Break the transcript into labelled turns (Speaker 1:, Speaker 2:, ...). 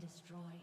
Speaker 1: destroyed.